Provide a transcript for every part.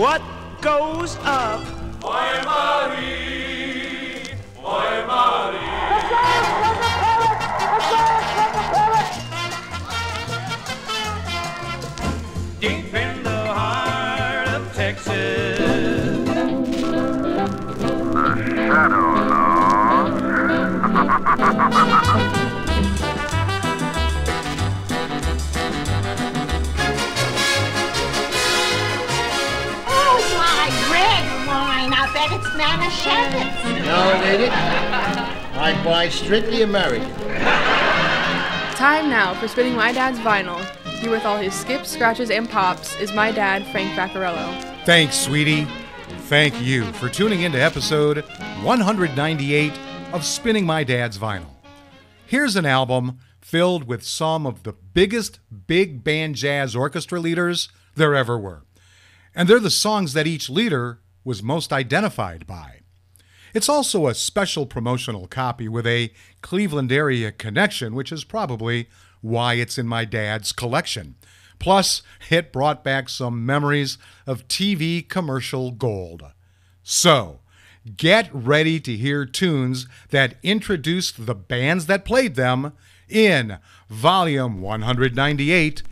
what goes up. Oi, it's Manischewitz. No, it isn't. I buy strictly American. Time now for spinning my dad's vinyl. Here with all his skips, scratches, and pops is my dad, Frank Vaccarello. Thanks, sweetie. Thank you for tuning into episode 198 of Spinning My Dad's Vinyl. Here's an album filled with some of the biggest big band jazz orchestra leaders there ever were. And they're the songs that each leader was most identified by. It's also a special promotional copy with a Cleveland area connection, which is probably why it's in my dad's collection. Plus, it brought back some memories of TV commercial gold. So, get ready to hear tunes that introduced the bands that played them in Volume 198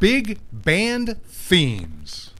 Big Band Themes.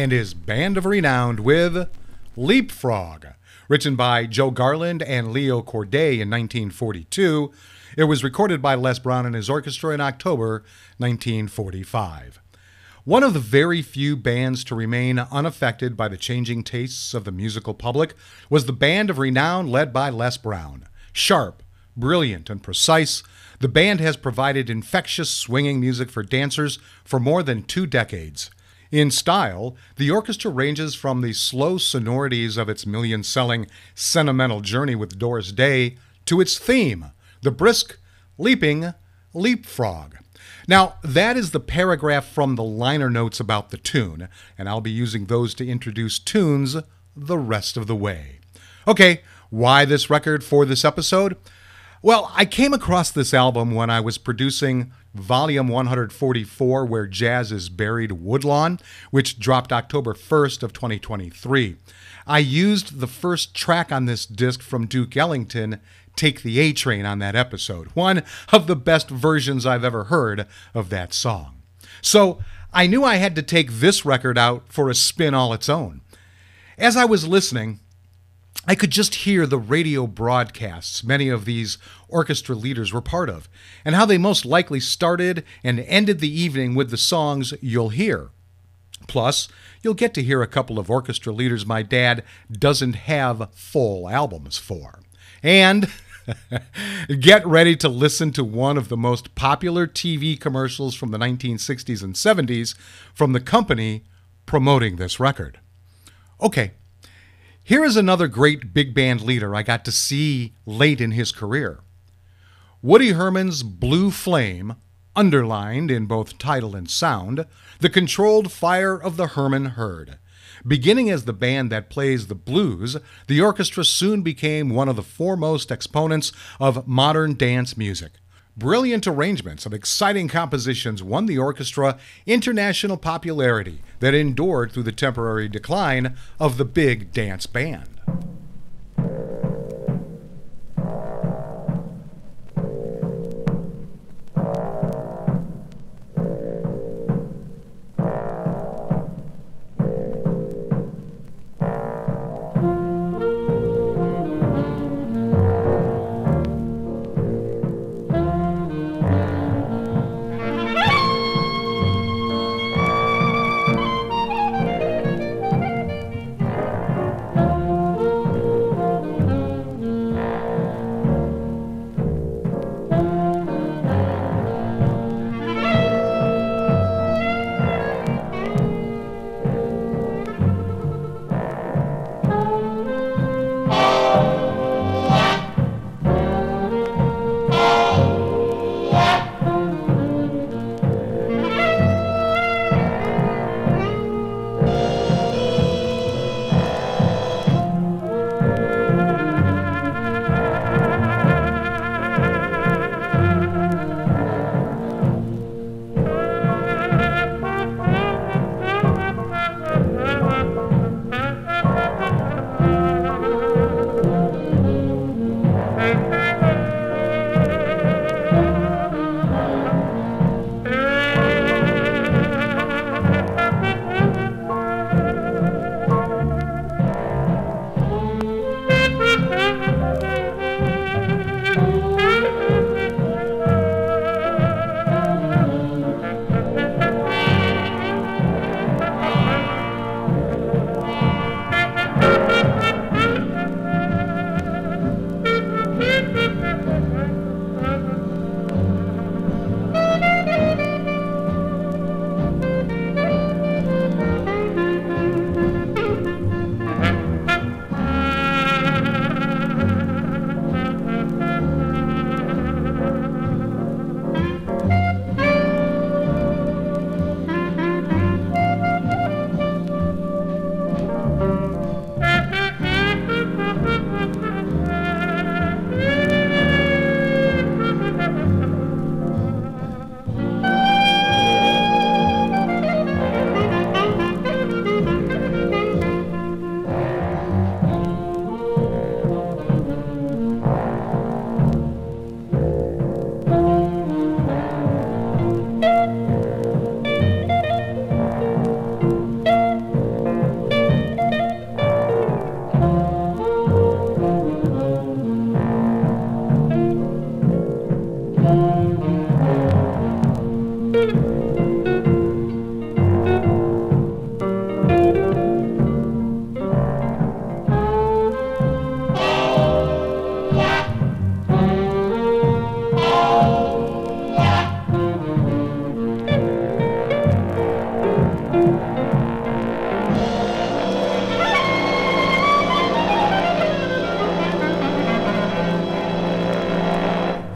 And his Band of Renown with Leapfrog. Written by Joe Garland and Leo Corday in 1942, it was recorded by Les Brown and his orchestra in October 1945. One of the very few bands to remain unaffected by the changing tastes of the musical public was the Band of Renown led by Les Brown. Sharp, brilliant, and precise, the band has provided infectious swinging music for dancers for more than two decades. In style, the orchestra ranges from the slow sonorities of its million selling Sentimental Journey with Doris Day to its theme, the brisk, leaping leapfrog. Now, that is the paragraph from the liner notes about the tune, and I'll be using those to introduce tunes the rest of the way. Okay, why this record for this episode? Well, I came across this album when I was producing Volume 144, Where Jazz is Buried Woodlawn, which dropped October 1st of 2023. I used the first track on this disc from Duke Ellington, Take the A Train, on that episode, one of the best versions I've ever heard of that song. So I knew I had to take this record out for a spin all its own. As I was listening, I could just hear the radio broadcasts many of these orchestra leaders were part of, and how they most likely started and ended the evening with the songs you'll hear. Plus, you'll get to hear a couple of orchestra leaders my dad doesn't have full albums for. And get ready to listen to one of the most popular TV commercials from the 1960s and 70s from the company promoting this record. Okay, here is another great big band leader I got to see late in his career. Woody Herman's Blue Flame, underlined in both title and sound, the controlled fire of the Herman Herd. Beginning as the band that plays the blues, the orchestra soon became one of the foremost exponents of modern dance music. Brilliant arrangements of exciting compositions won the orchestra international popularity that endured through the temporary decline of the big dance band.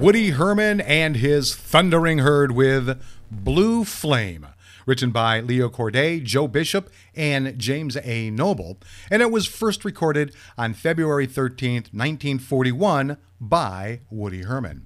Woody Herman and his Thundering Herd with Blue Flame, written by Leo Corday, Joe Bishop, and James A. Noble, and it was first recorded on February 13th, 1941 by Woody Herman.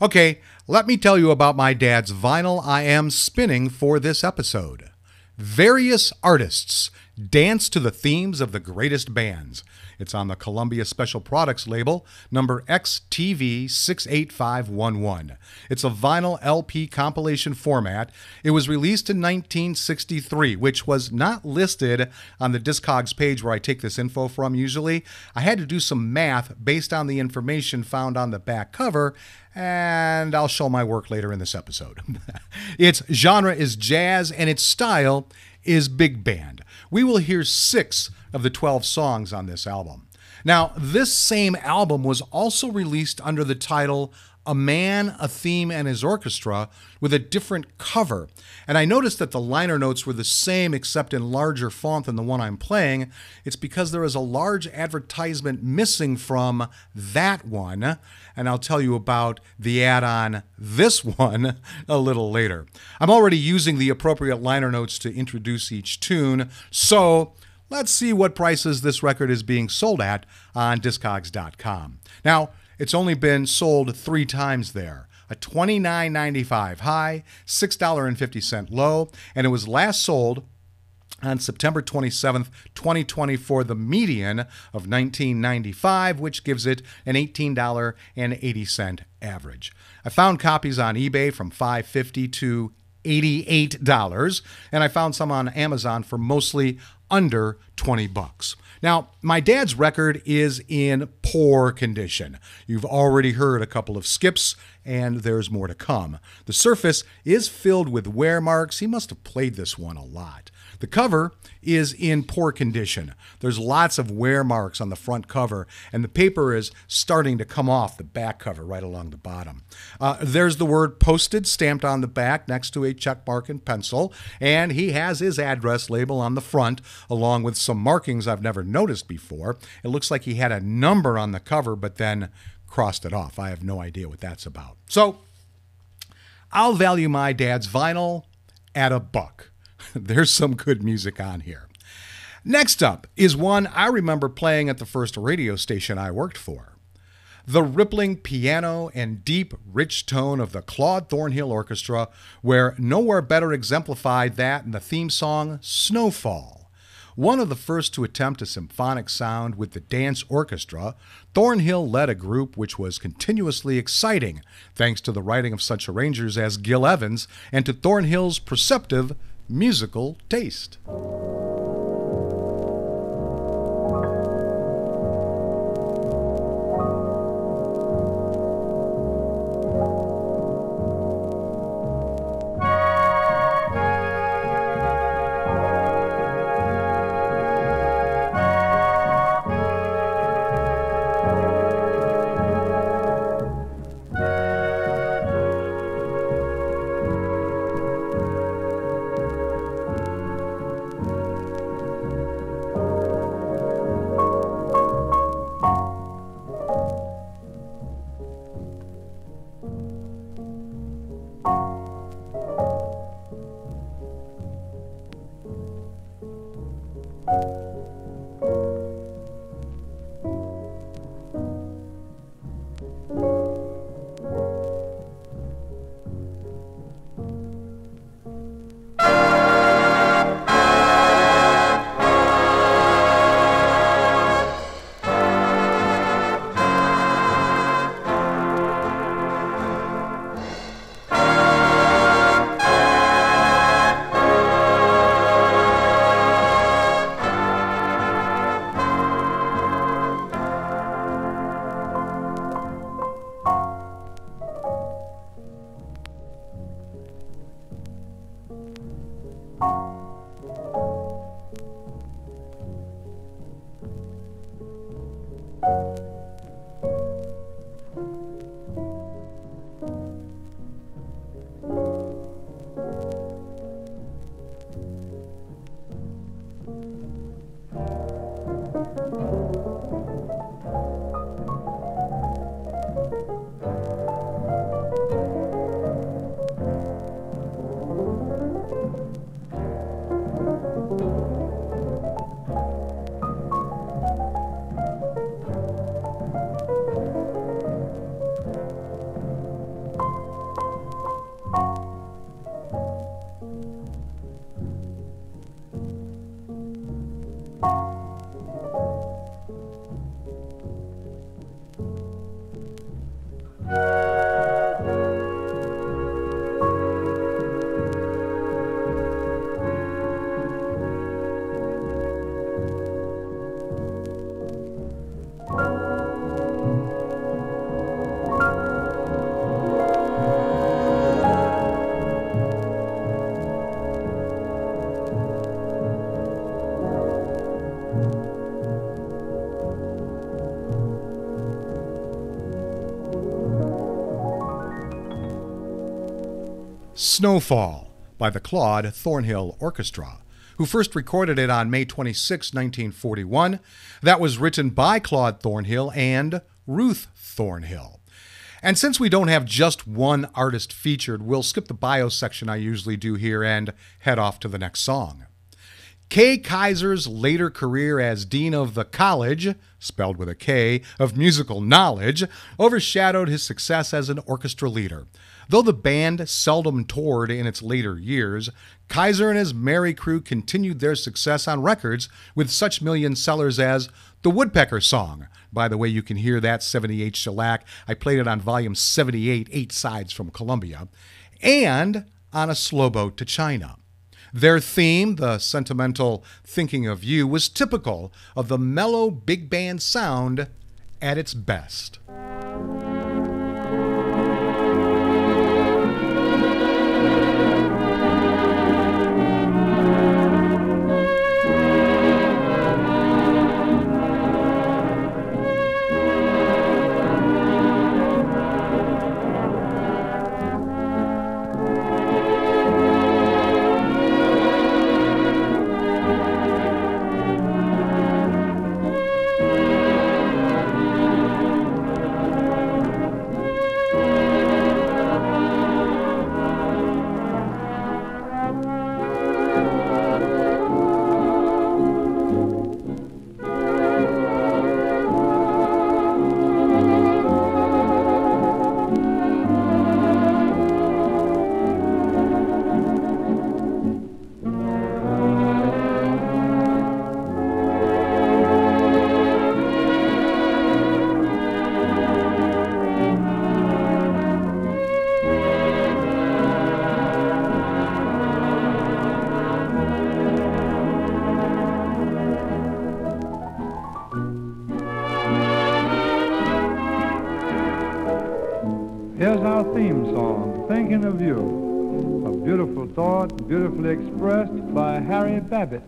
Okay, let me tell you about my dad's vinyl I am spinning for this episode. Various artists dance to the themes of the greatest bands. It's on the Columbia Special Products label, number XTV68511. It's a vinyl LP compilation format. It was released in 1963, which was not listed on the Discogs page where I take this info from usually. I had to do some math based on the information found on the back cover, and I'll show my work later in this episode. its genre is jazz, and its style is big band. We will hear six of the 12 songs on this album. Now, this same album was also released under the title A Man, a Theme, and His Orchestra with a different cover. And I noticed that the liner notes were the same except in larger font than the one I'm playing. It's because there is a large advertisement missing from that one. And I'll tell you about the ad on this one a little later. I'm already using the appropriate liner notes to introduce each tune. So Let's see what prices this record is being sold at on Discogs.com. Now, it's only been sold three times there a $29.95 high, $6.50 low, and it was last sold on September 27th, 2020 for the median of 1995, which gives it an $18.80 average. I found copies on eBay from 550 to $88 and I found some on Amazon for mostly under 20 bucks. Now, my dad's record is in poor condition. You've already heard a couple of skips, and there's more to come. The surface is filled with wear marks. He must have played this one a lot. The cover is in poor condition. There's lots of wear marks on the front cover, and the paper is starting to come off the back cover right along the bottom. Uh, there's the word posted stamped on the back next to a check mark in pencil, and he has his address label on the front, along with some markings I've never noticed before. It looks like he had a number on the cover, but then crossed it off. I have no idea what that's about. So, I'll value my dad's vinyl at a buck. There's some good music on here. Next up is one I remember playing at the first radio station I worked for. The rippling piano and deep, rich tone of the Claude Thornhill Orchestra, where nowhere better exemplified that in the theme song Snowfall. One of the first to attempt a symphonic sound with the dance orchestra, Thornhill led a group which was continuously exciting, thanks to the writing of such arrangers as Gil Evans and to Thornhill's perceptive musical taste. Snowfall by the Claude Thornhill Orchestra, who first recorded it on May 26, 1941. That was written by Claude Thornhill and Ruth Thornhill. And since we don't have just one artist featured, we'll skip the bio section I usually do here and head off to the next song. Kay Kyser's later career as Dean of the College, spelled with a K, of Musical Knowledge, overshadowed his success as an orchestra leader. Though the band seldom toured in its later years, Kyser and his merry crew continued their success on records with such million sellers as The Woodpecker Song. By the way, you can hear that 78 shellac. I played it on volume 78, eight sides from Columbia, and on a slow boat to China. Their theme, the sentimental Thinking of You, was typical of the mellow big band sound at its best. Theme song, Thinking of You. A beautiful thought, beautifully expressed by Harry Babbitt.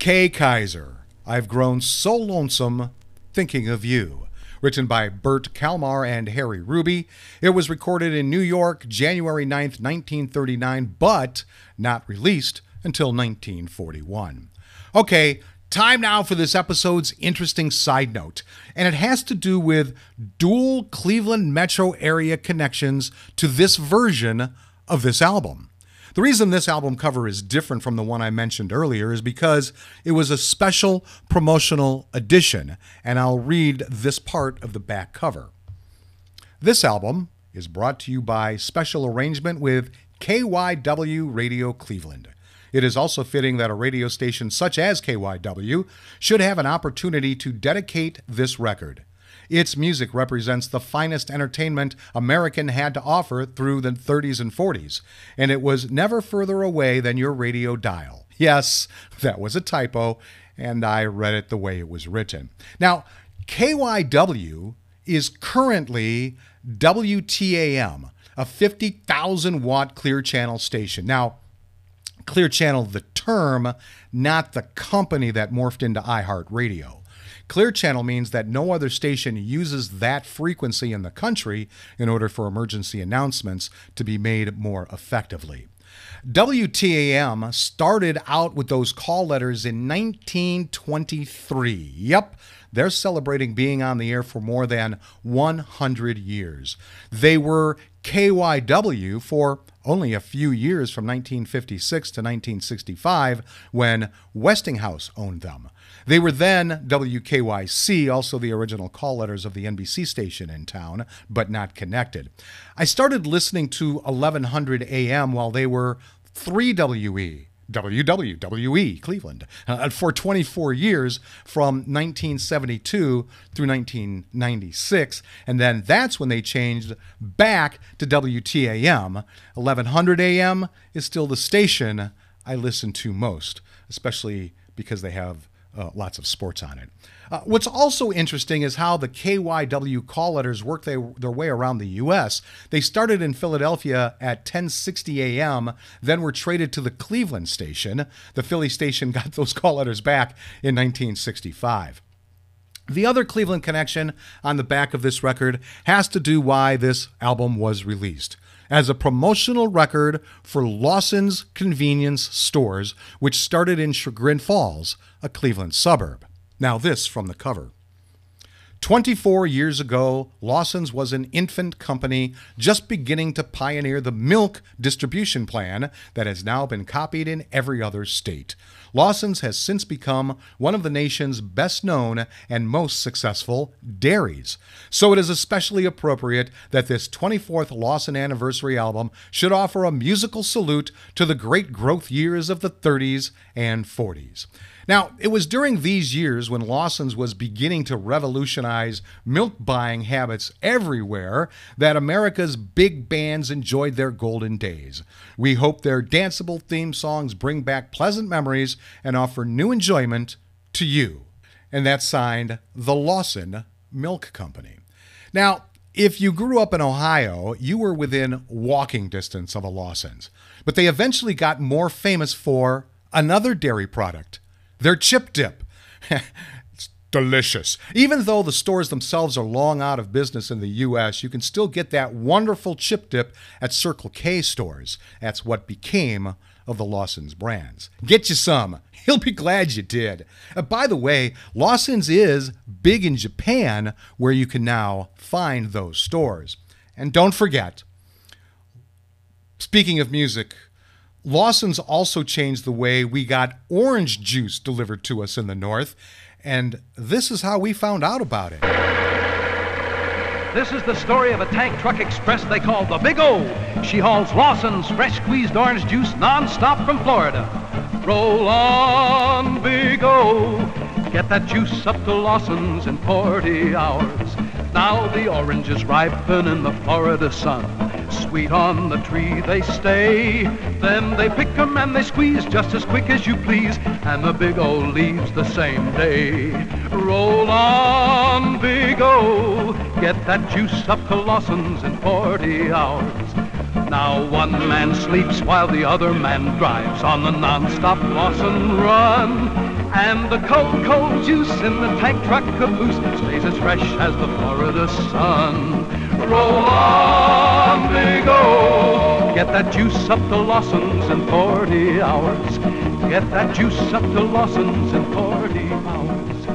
Kay Kyser, I've grown so lonesome thinking of you. Written by Bert Kalmar and Harry Ruby. It was recorded in New York January 9th, 1939, but not released until 1941. Okay, time now for this episode's interesting side note, and it has to do with dual Cleveland metro area connections to this version of this album. The reason this album cover is different from the one I mentioned earlier is because it was a special promotional edition, and I'll read this part of the back cover. This album is brought to you by special arrangement with KYW Radio Cleveland. It is also fitting that a radio station such as KYW should have an opportunity to dedicate this record. Its music represents the finest entertainment American had to offer through the 30s and 40s, and it was never further away than your radio dial. Yes, that was a typo, and I read it the way it was written. Now, KYW is currently WTAM, a 50,000 watt clear channel station. Now, Clear Channel, the term not the company that morphed into iHeartRadio. Clear Channel means that no other station uses that frequency in the country in order for emergency announcements to be made more effectively. WTAM started out with those call letters in 1923. Yep, they're celebrating being on the air for more than 100 years. They were KYW for only a few years from 1956 to 1965 when Westinghouse owned them. They were then WKYC, also the original call letters of the NBC station in town, but not connected. I started listening to 1100 AM while they were 3WE. WWWE Cleveland uh, for 24 years from 1972 through 1996. And then that's when they changed back to WTAM. 1100 AM is still the station I listen to most, especially because they have uh, lots of sports on it. Uh, what's also interesting is how the KYW call letters work they, their way around the U.S. They started in Philadelphia at 1060 a.m., then were traded to the Cleveland station. The Philly station got those call letters back in 1965. The other Cleveland connection on the back of this record has to do why this album was released as a promotional record for Lawson's Convenience Stores, which started in Chagrin Falls, a Cleveland suburb. Now, this from the cover. 24 years ago, Lawson's was an infant company just beginning to pioneer the milk distribution plan that has now been copied in every other state. Lawson's has since become one of the nation's best known and most successful dairies. So it is especially appropriate that this 24th Lawson anniversary album should offer a musical salute to the great growth years of the 30s and 40s. Now, it was during these years when Lawson's was beginning to revolutionize milk buying habits everywhere that America's big bands enjoyed their golden days. We hope their danceable theme songs bring back pleasant memories and offer new enjoyment to you. And that's signed the Lawson Milk Company. Now, if you grew up in Ohio, you were within walking distance of a Lawson's, but they eventually got more famous for another dairy product their chip dip. it's delicious. Even though the stores themselves are long out of business in the U.S., you can still get that wonderful chip dip at Circle K stores. That's what became of the Lawson's brands. Get you some. He'll be glad you did. Uh, by the way, Lawson's is big in Japan, where you can now find those stores. And don't forget, speaking of music, Lawson's also changed the way we got orange juice delivered to us in the North, and this is how we found out about it. This is the story of a tank truck express they call the Big O. She hauls Lawson's fresh squeezed orange juice nonstop from Florida. Roll on, Big O. Get that juice up to Lawson's in 40 hours. Now the oranges ripen in the Florida sun. Sweet on the tree they stay. Then they pick 'em and they squeeze just as quick as you please. And the Big O leaves the same day. Roll on, Big O. Get that juice up to Lawson's in 40 hours. Now one man sleeps while the other man drives on the non-stop Lawson run. And the cold, cold juice in the tank truck caboose stays as fresh as the Florida sun. Roll on, Big O. Get that juice up to Lawson's in 40 hours. Get that juice up to Lawson's in 40 hours.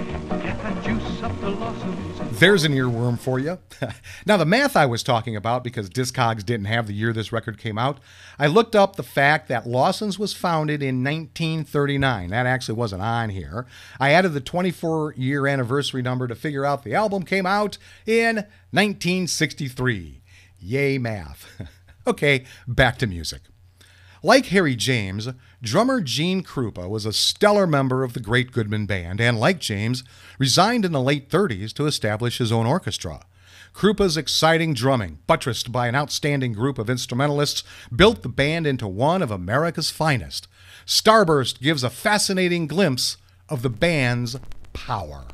Get that juice up to Lawson's. There's an earworm for you. now, the math I was talking about, because Discogs didn't have the year this record came out, I looked up the fact that Lawson's was founded in 1939. That actually wasn't on here. I added the 24 year anniversary number to figure out the album came out in 1963. Yay, math. okay, back to music. Like Harry James, drummer Gene Krupa was a stellar member of the Great Goodman Band and, like James, resigned in the late 30s to establish his own orchestra. Krupa's exciting drumming, buttressed by an outstanding group of instrumentalists, built the band into one of America's finest. Starburst gives a fascinating glimpse of the band's power.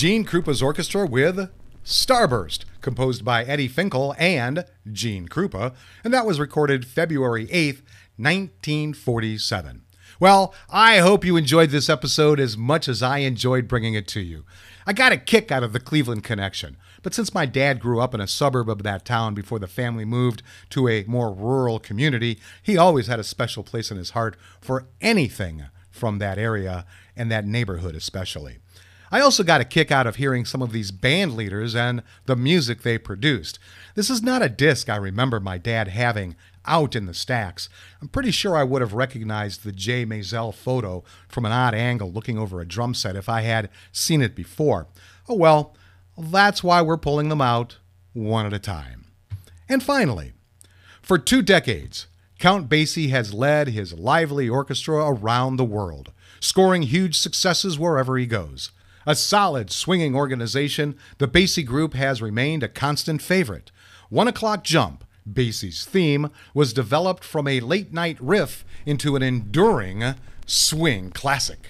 Gene Krupa's orchestra with Starburst, composed by Eddie Finckel and Gene Krupa, and that was recorded February 8th, 1947. Well, I hope you enjoyed this episode as much as I enjoyed bringing it to you. I got a kick out of the Cleveland connection, but since my dad grew up in a suburb of that town before the family moved to a more rural community, he always had a special place in his heart for anything from that area and that neighborhood especially. I also got a kick out of hearing some of these band leaders and the music they produced. This is not a disc I remember my dad having out in the stacks. I'm pretty sure I would have recognized the Jay Maisel photo from an odd angle looking over a drum set if I had seen it before. Oh well, that's why we're pulling them out one at a time. And finally, for two decades, Count Basie has led his lively orchestra around the world, scoring huge successes wherever he goes. A solid, swinging organization, the Basie Group has remained a constant favorite. One O'Clock Jump, Basie's theme, was developed from a late night riff into an enduring swing classic.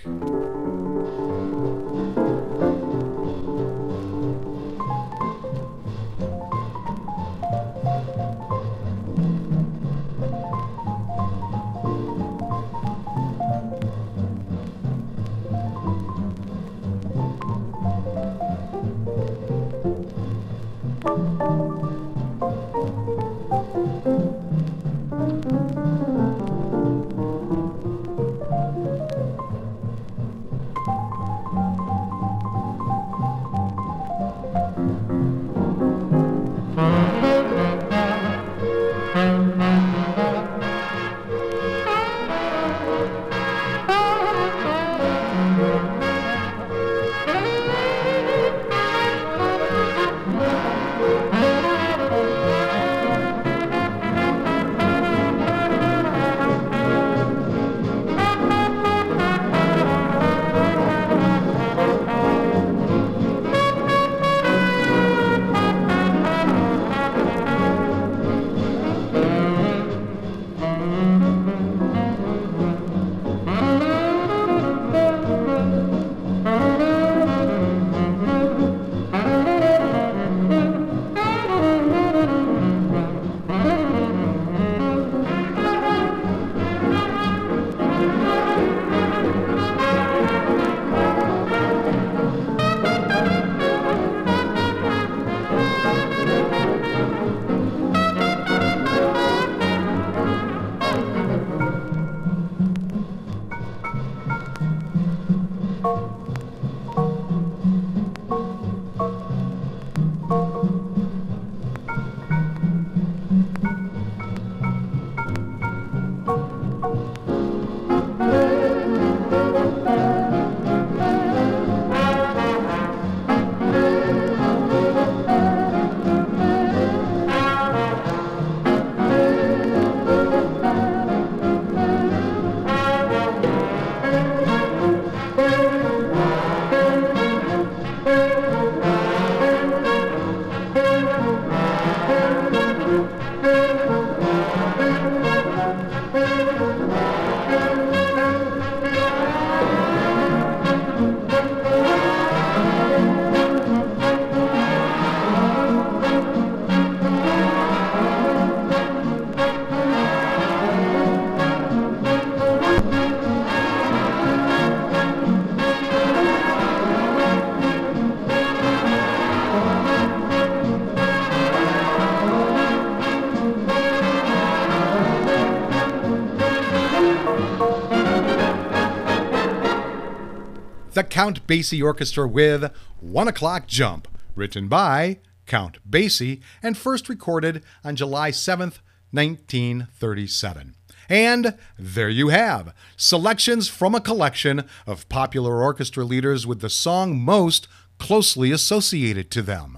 The Count Basie Orchestra with One O'Clock Jump, written by Count Basie and first recorded on July 7th, 1937. And there you have selections from a collection of popular orchestra leaders with the song most closely associated to them.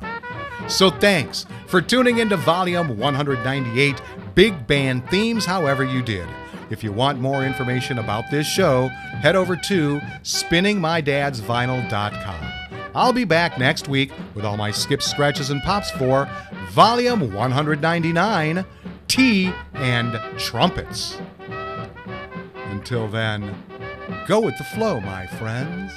So thanks for tuning into volume 198 Big Band Themes However You Did. If you want more information about this show, head over to spinningmydadsvinyl.com. I'll be back next week with all my skips, scratches, and pops for volume 199 Tea and Trumpets. Until then, go with the flow, my friends.